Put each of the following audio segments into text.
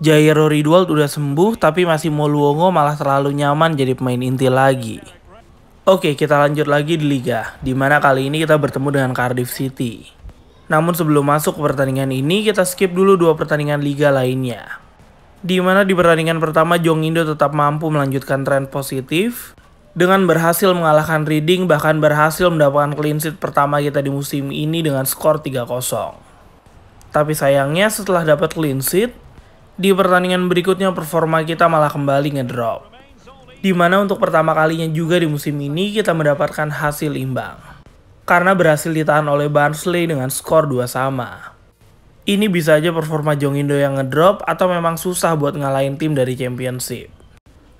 Jairo Ridwald udah sembuh tapi masih Moluongo malah terlalu nyaman jadi pemain inti lagi. Oke, kita lanjut lagi di liga, di mana kali ini kita bertemu dengan Cardiff City. Namun sebelum masuk ke pertandingan ini, kita skip dulu dua pertandingan liga lainnya. Di mana di pertandingan pertama Jong Indo tetap mampu melanjutkan tren positif dengan berhasil mengalahkan Reading bahkan berhasil mendapatkan clean sheet pertama kita di musim ini dengan skor 3-0. Tapi sayangnya setelah dapat clean sheet, di pertandingan berikutnya performa kita malah kembali ngedrop. Di mana untuk pertama kalinya juga di musim ini kita mendapatkan hasil imbang. Karena berhasil ditahan oleh Barnsley dengan skor 2 sama. Ini bisa aja performa Jong Indo yang ngedrop atau memang susah buat ngalahin tim dari championship.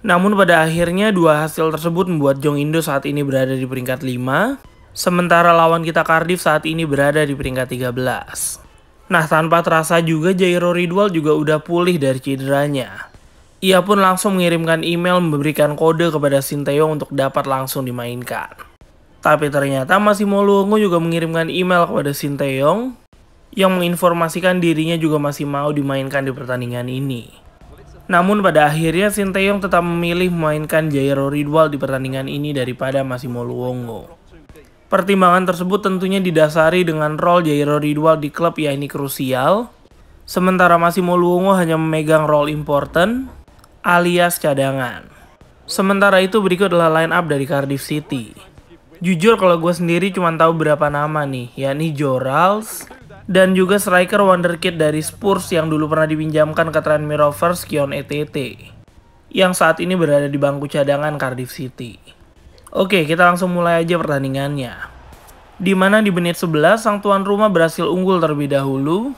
Namun pada akhirnya dua hasil tersebut membuat Jong Indo saat ini berada di peringkat 5, sementara lawan kita Cardiff saat ini berada di peringkat 13. Nah, tanpa terasa juga Jairo Ridwal juga udah pulih dari cederanya. Ia pun langsung mengirimkan email memberikan kode kepada Sinteyong untuk dapat langsung dimainkan. Tapi ternyata masih Moluongo juga mengirimkan email kepada Sinteyong yang menginformasikan dirinya juga masih mau dimainkan di pertandingan ini. Namun pada akhirnya Sinteyong tetap memilih memainkan Jairo Ridwal di pertandingan ini daripada masih Moluongo. Pertimbangan tersebut tentunya didasari dengan role Jairo Ridwal di klub ya ini krusial, sementara masih Moluongo hanya memegang role important alias cadangan. Sementara itu berikut adalah line up dari Cardiff City. Jujur kalau gue sendiri cuma tahu berapa nama nih, yakni Jorals, dan juga striker wonderkid dari Spurs yang dulu pernah dipinjamkan ke Tranmere Rovers Kion ETT, yang saat ini berada di bangku cadangan Cardiff City. Oke, kita langsung mulai aja pertandingannya. Di mana di menit 11 sang tuan rumah berhasil unggul terlebih dahulu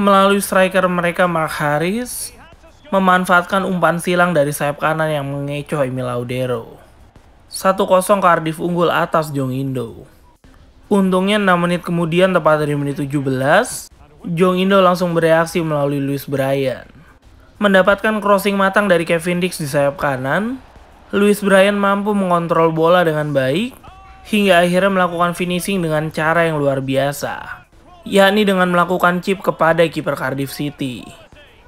melalui striker mereka Mark Harris memanfaatkan umpan silang dari sayap kanan yang mengecoh Emil Laudero. 1-0 Cardiff unggul atas Jong Indo. Untungnya 6 menit kemudian tepat dari menit 17, Jong Indo langsung bereaksi melalui Luis Bryan. Mendapatkan crossing matang dari Kevin Dix di sayap kanan, Luis Bryan mampu mengontrol bola dengan baik hingga akhirnya melakukan finishing dengan cara yang luar biasa, yakni dengan melakukan chip kepada kiper Cardiff City.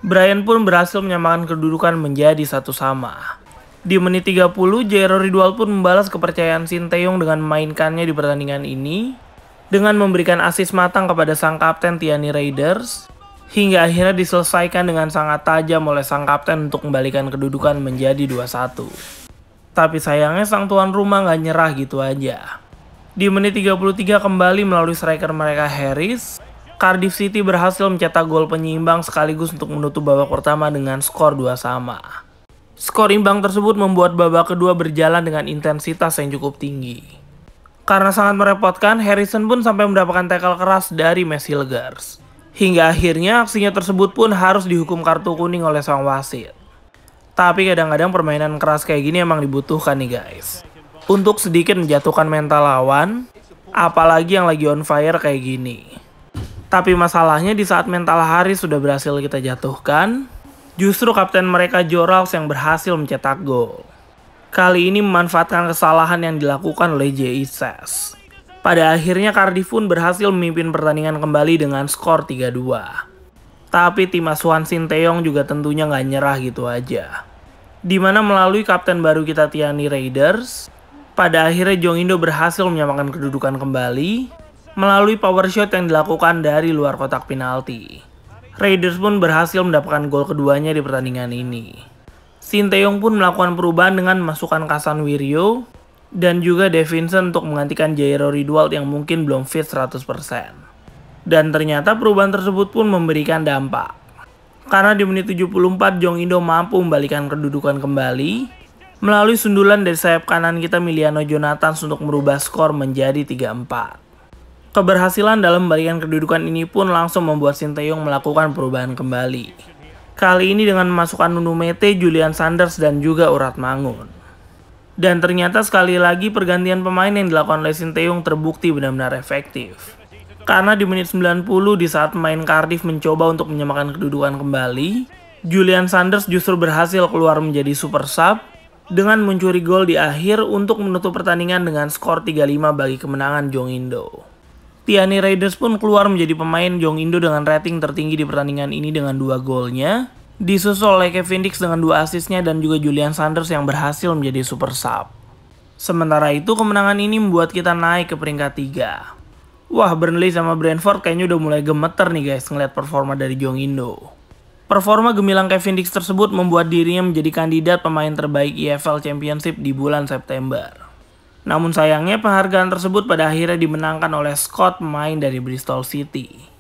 Bryan pun berhasil menyamakan kedudukan menjadi satu sama. Di menit 30, Jairo Ridwal pun membalas kepercayaan Sinteyong dengan memainkannya di pertandingan ini dengan memberikan asis matang kepada sang kapten Tiani Raiders hingga akhirnya diselesaikan dengan sangat tajam oleh sang kapten untuk membalikan kedudukan menjadi 2-1. Tapi sayangnya sang tuan rumah nggak nyerah gitu aja. Di menit 33 kembali melalui striker mereka Harris, Cardiff City berhasil mencetak gol penyeimbang sekaligus untuk menutup babak pertama dengan skor 2 sama. Skor imbang tersebut membuat babak kedua berjalan dengan intensitas yang cukup tinggi. Karena sangat merepotkan, Harrison pun sampai mendapatkan tackle keras dari Messi Legars. Hingga akhirnya aksinya tersebut pun harus dihukum kartu kuning oleh sang wasit. Tapi kadang-kadang permainan keras kayak gini emang dibutuhkan nih guys. Untuk sedikit menjatuhkan mental lawan, apalagi yang lagi on fire kayak gini. Tapi masalahnya di saat mental Hari sudah berhasil kita jatuhkan, justru kapten mereka Jorals yang berhasil mencetak gol. Kali ini memanfaatkan kesalahan yang dilakukan oleh J.I. Pada akhirnya Cardiff pun berhasil memimpin pertandingan kembali dengan skor 3-2. Tapi tim asuhan Sinteyong juga tentunya nggak nyerah gitu aja di mana melalui kapten baru kita Tiani Raiders, pada akhirnya Jong Indo berhasil menyamakan kedudukan kembali melalui power shot yang dilakukan dari luar kotak penalti. Raiders pun berhasil mendapatkan gol keduanya di pertandingan ini. Sinteyong pun melakukan perubahan dengan memasukkan Kasan Wiryo dan juga Devinson untuk menggantikan Jairo Ridwald yang mungkin belum fit 100%. Dan ternyata perubahan tersebut pun memberikan dampak. Karena di menit 74 Jong Indo mampu membalikan kedudukan kembali melalui sundulan dari sayap kanan kita Miliano Jonathan untuk merubah skor menjadi 3-4. Keberhasilan dalam membalikan kedudukan ini pun langsung membuat Sinteyong melakukan perubahan kembali. Kali ini dengan memasukkan Nunu Mete, Julian Sanders, dan juga Urat Mangun. Dan ternyata sekali lagi pergantian pemain yang dilakukan oleh Sinteyong terbukti benar-benar efektif. Karena di menit 90 di saat main Cardiff mencoba untuk menyamakan kedudukan kembali, Julian Sanders justru berhasil keluar menjadi super sub dengan mencuri gol di akhir untuk menutup pertandingan dengan skor 3-5 bagi kemenangan Jong Indo. Tiani Raiders pun keluar menjadi pemain Jong Indo dengan rating tertinggi di pertandingan ini dengan dua golnya, Disusul oleh Kevin Dix dengan dua asisnya dan juga Julian Sanders yang berhasil menjadi super sub. Sementara itu kemenangan ini membuat kita naik ke peringkat 3. Wah Burnley sama Brentford kayaknya udah mulai gemeter nih guys ngeliat performa dari Jong Indo. Performa gemilang Kevin Dix tersebut membuat dirinya menjadi kandidat pemain terbaik EFL Championship di bulan September. Namun sayangnya penghargaan tersebut pada akhirnya dimenangkan oleh Scott pemain dari Bristol City.